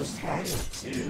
Almost had it too.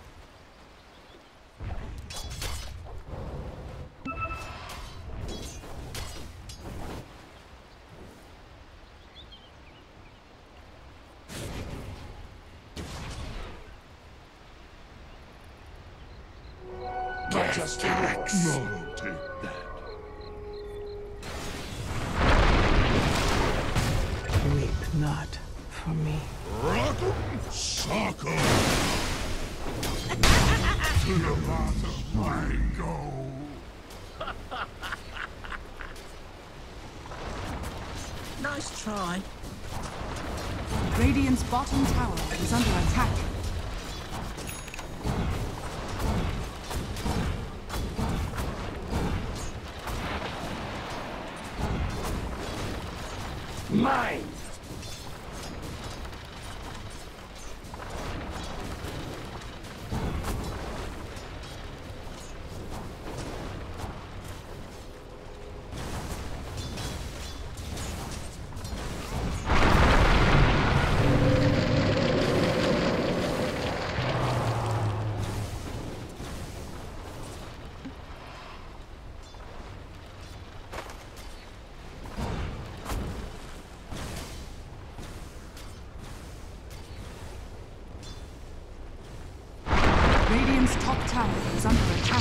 Is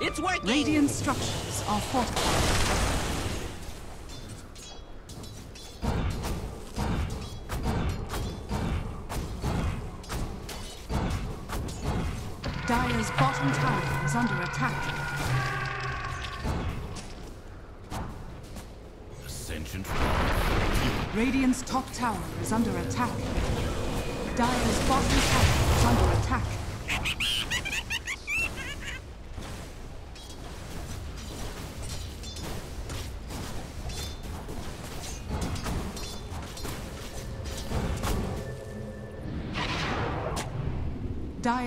it's working! Radiant structures are fortified. Dire's bottom tower is under attack. Ascension Radiant's top tower is under attack. Dire's bottom tower is under attack.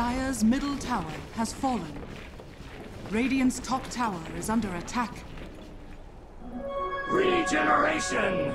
Dire's middle tower has fallen. Radiant's top tower is under attack. Regeneration.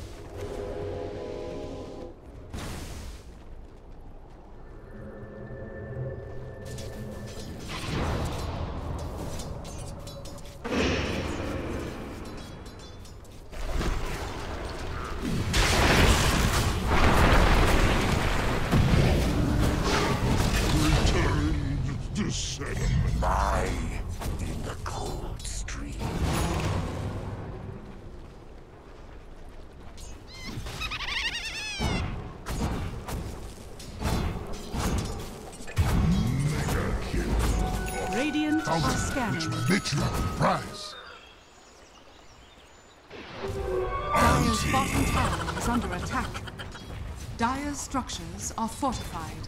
Structures are fortified.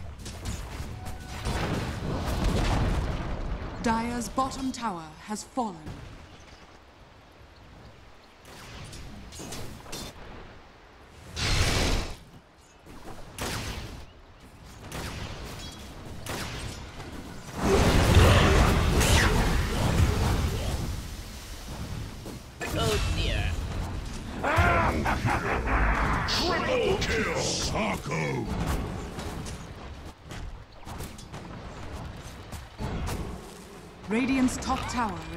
Dire's bottom tower has fallen.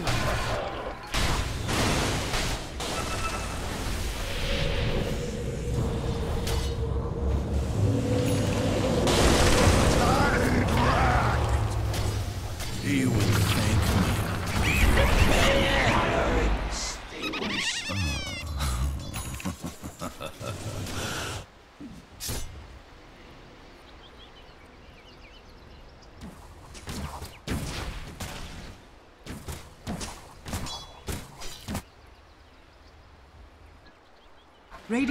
Has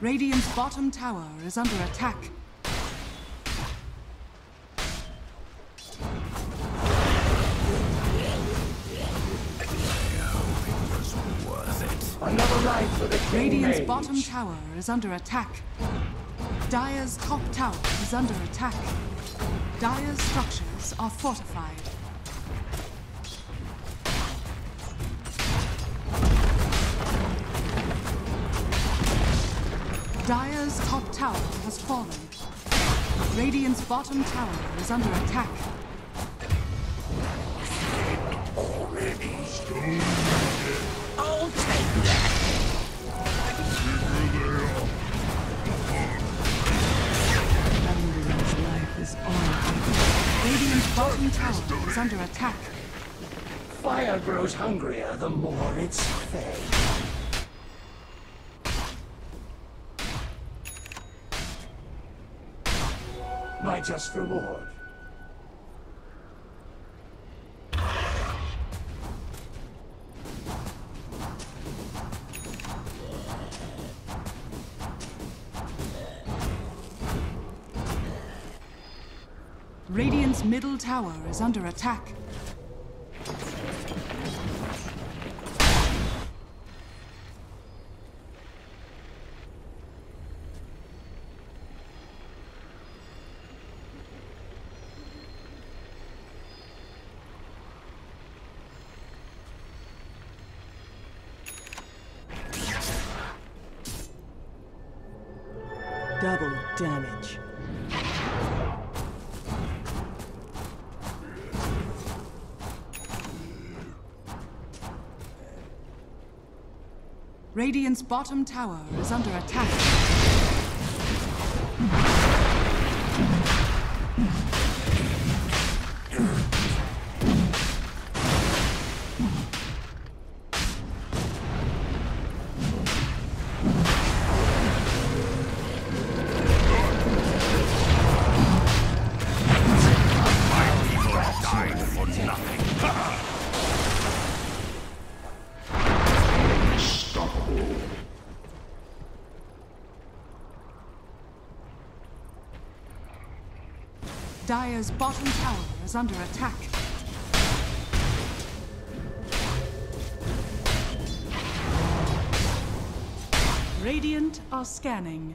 Radiant's bottom tower is under attack. Radiant's bottom tower is under attack. Dire's top tower is under attack. Dire's structures are fortified. Top tower has fallen. Radiant's bottom tower is under attack. I'll take that. Radiant's bottom tower is under attack. Fire grows hungrier the more it's fed. My just reward. Radiant's middle tower is under attack. Double damage. Radiant's bottom tower is under attack. Dire's bottom tower is under attack. Radiant are scanning.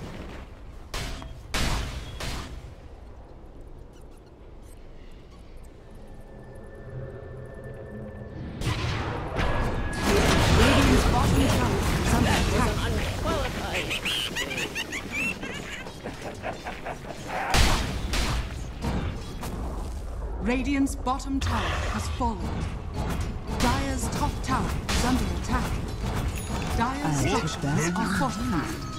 Bottom tower has fallen. Dire's top tower is under attack. Dire's structures are fortified.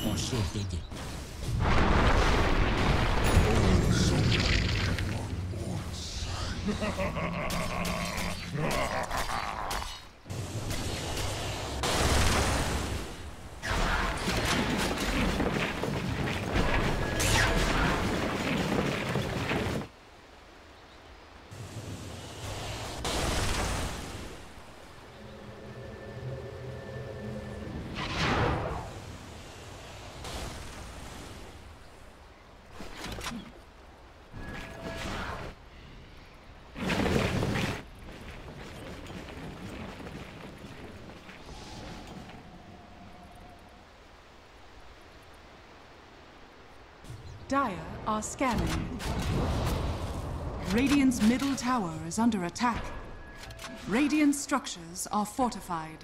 You never felt more shit, did you? Dire are scanning. Radiant's middle tower is under attack. Radiant structures are fortified.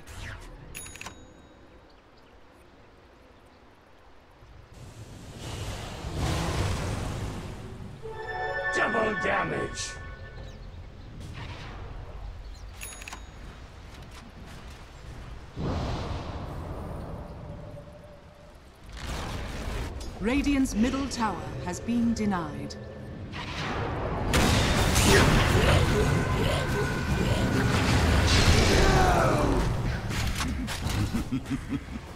Radiant's middle tower has been denied. Radiant's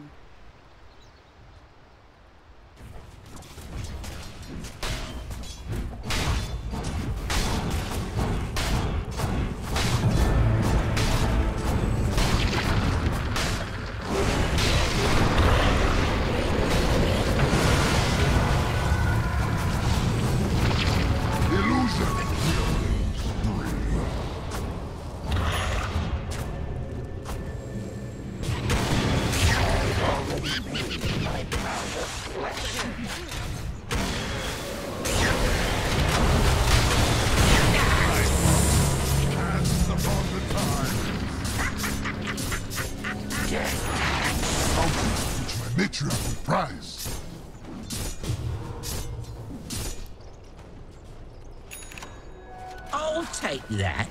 That.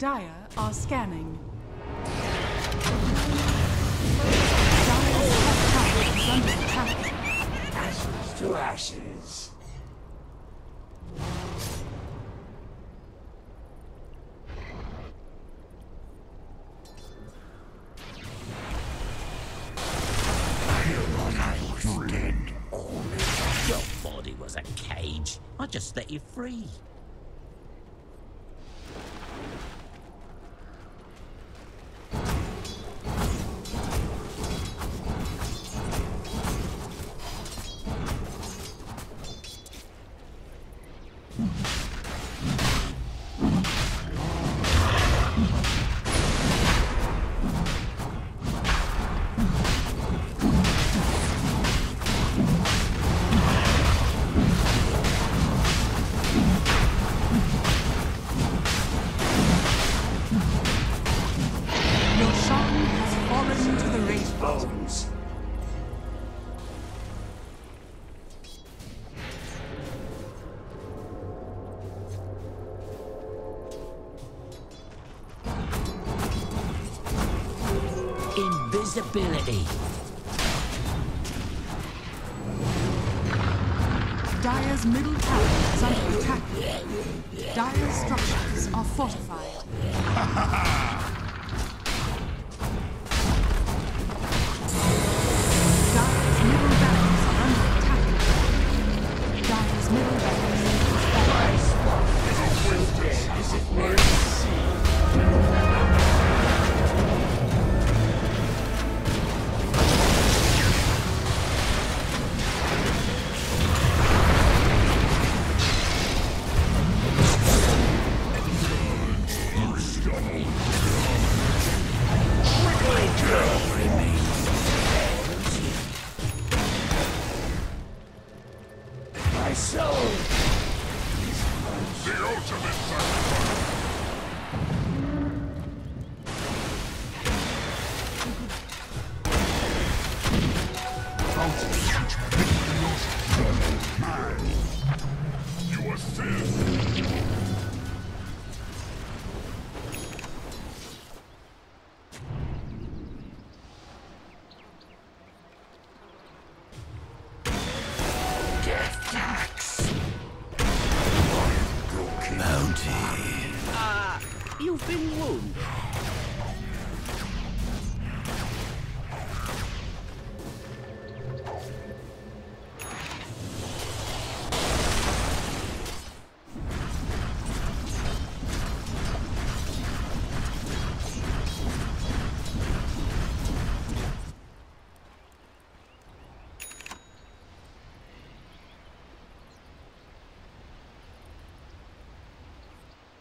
Dire are scanning. Is under attack. Ashes to ashes. Your body was a cage. I just let you free. Invisibility. Dire's middle tower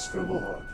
Just reward.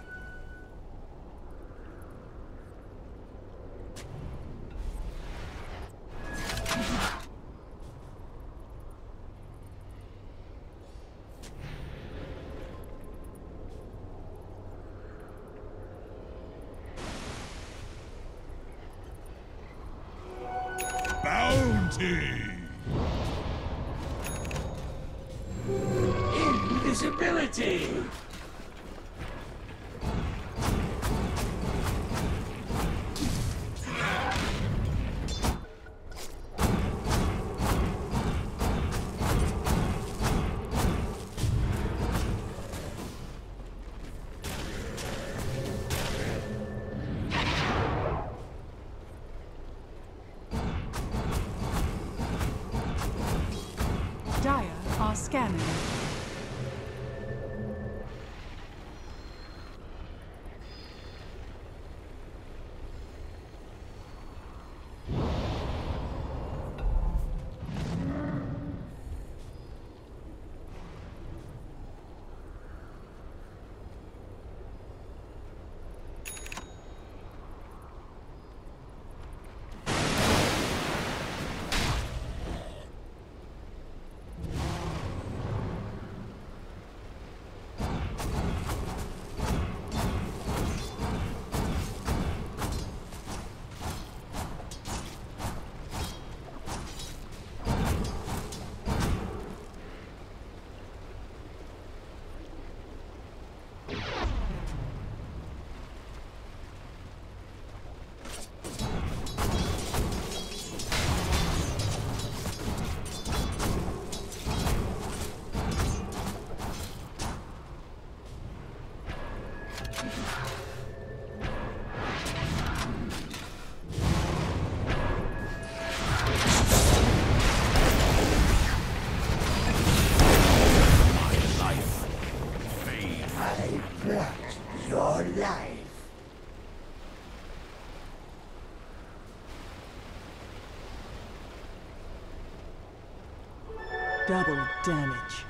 Double damage.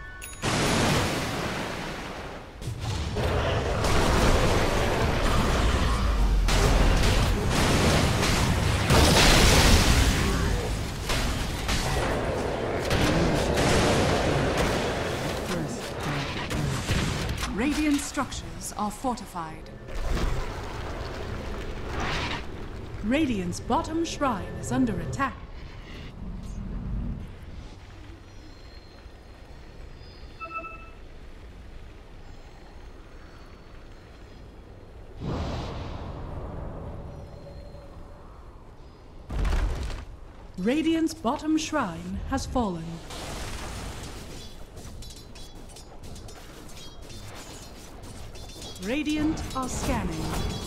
Radiant structures are fortified. Radiant's bottom shrine is under attack. Radiant's bottom shrine has fallen. Radiant are scanning.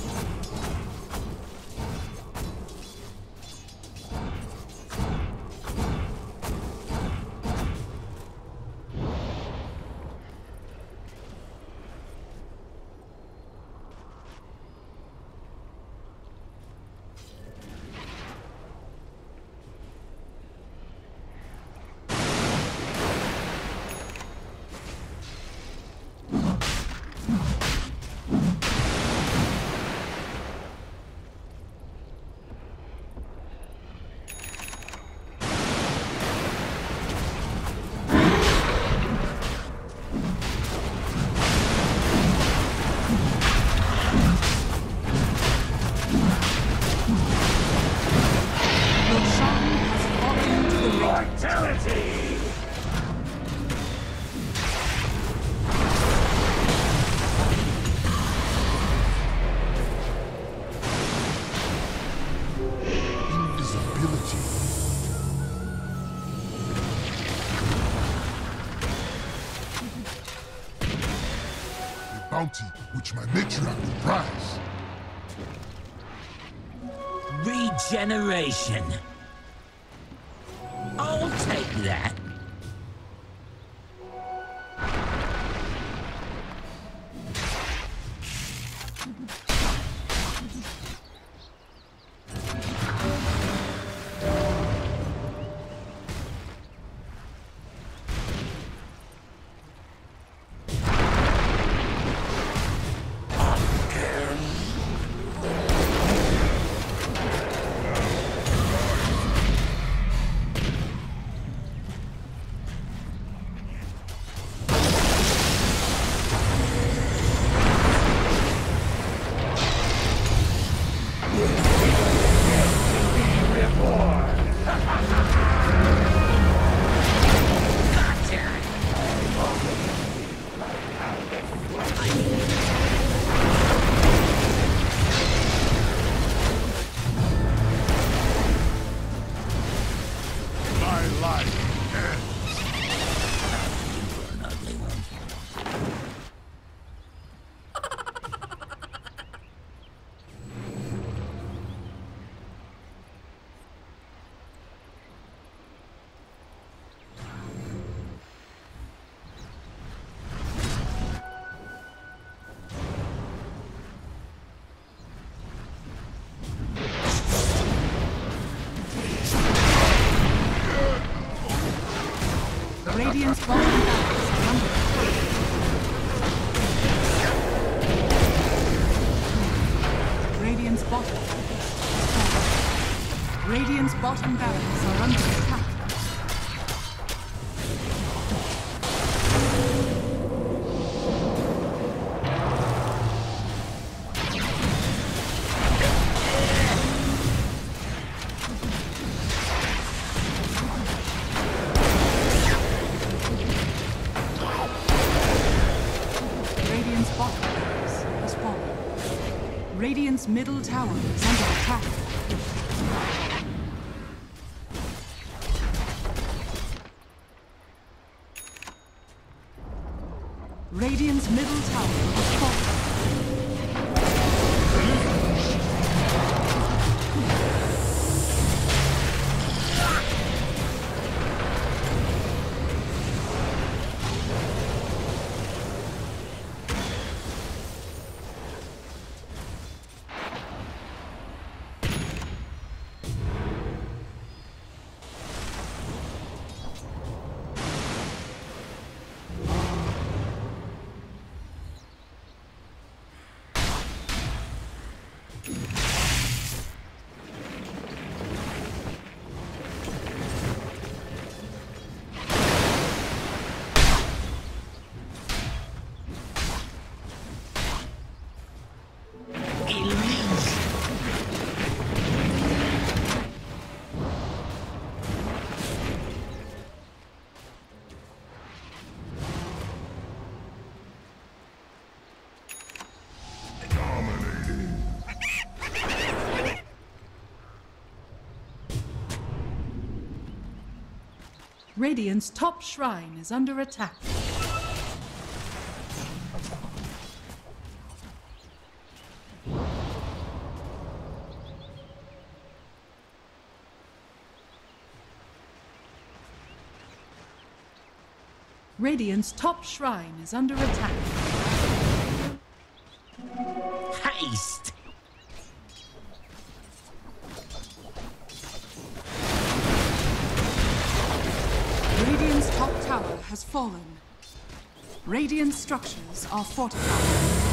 Bounty which my matriarch will prize. Regeneration. I'll take that. Radiant's bottom barracks are under attack. Radiant's bottom barracks has fallen. Radiant's bottom barracks are under attack. Radiant's top shrine is under attack. Radiant's top shrine is under attack. Haste. Fallen. Radiant structures are fortified.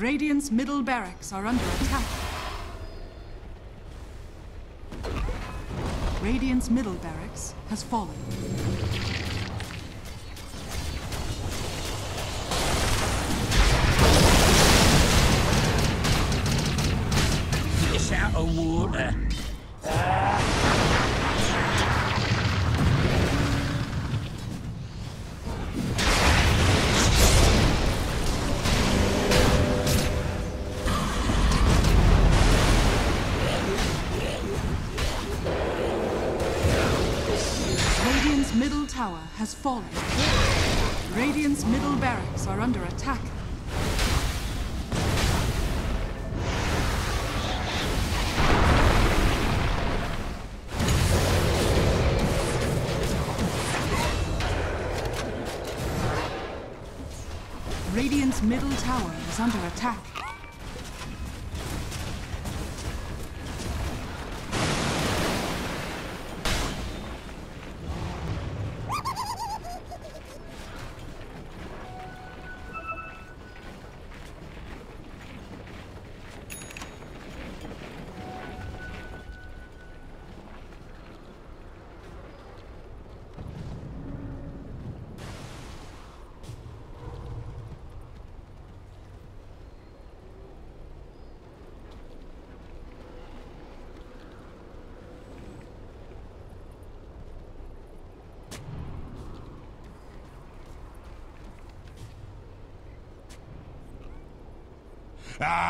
Radiant's middle barracks are under attack. Radiant's middle barracks has fallen. Radiant's middle tower has fallen. Radiant's middle barracks are under attack. Radiant's middle tower is under attack. I'll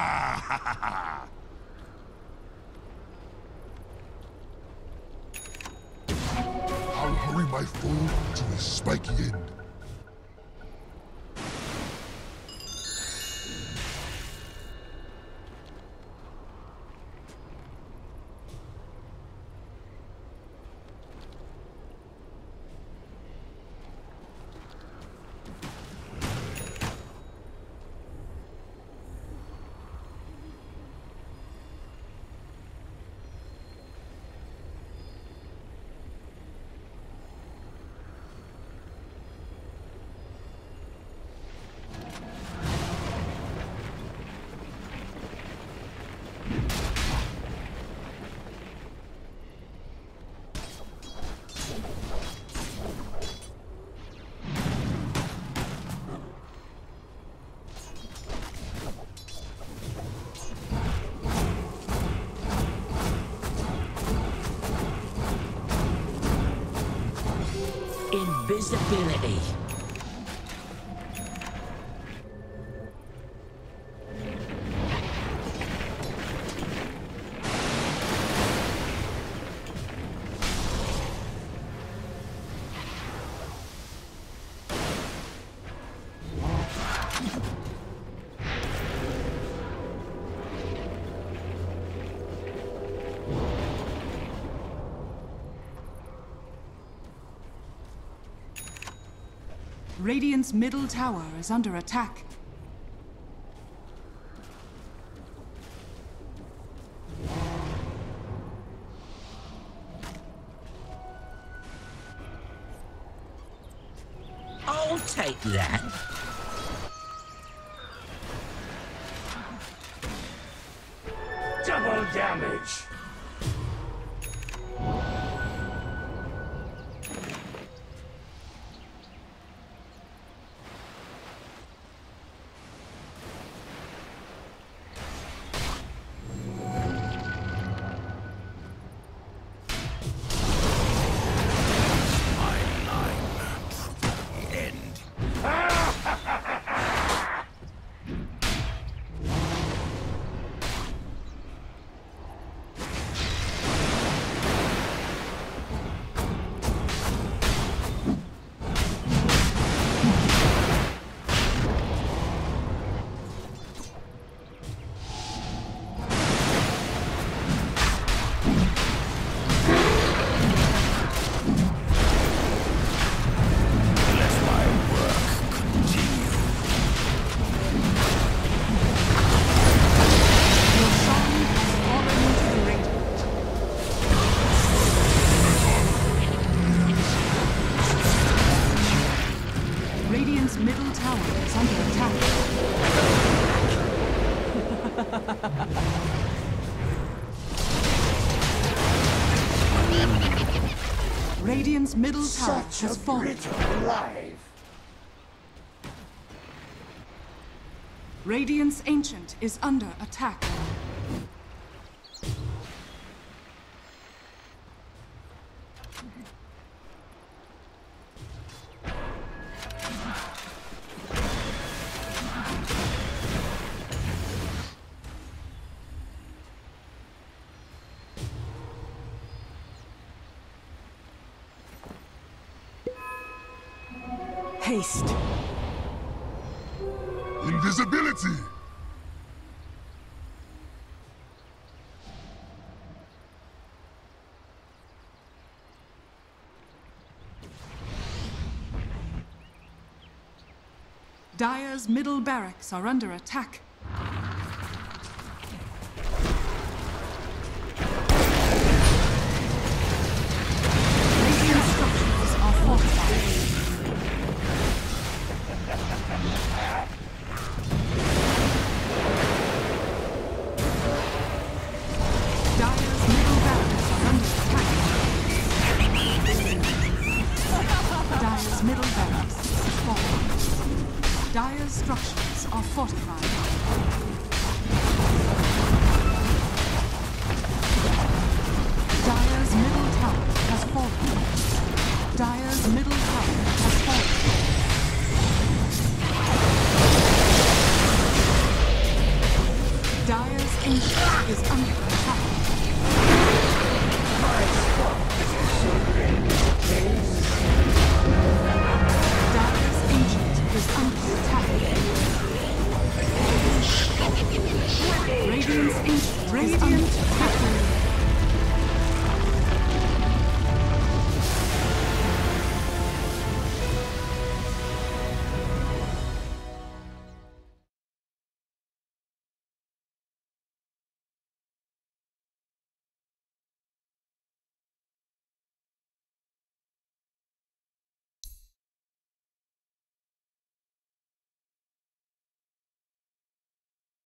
Invisibility. Radiant's middle tower is under attack. I'll take that. Dire's middle tower has fallen. Radiant's Ancient is under attack. Dire's middle barracks are under attack.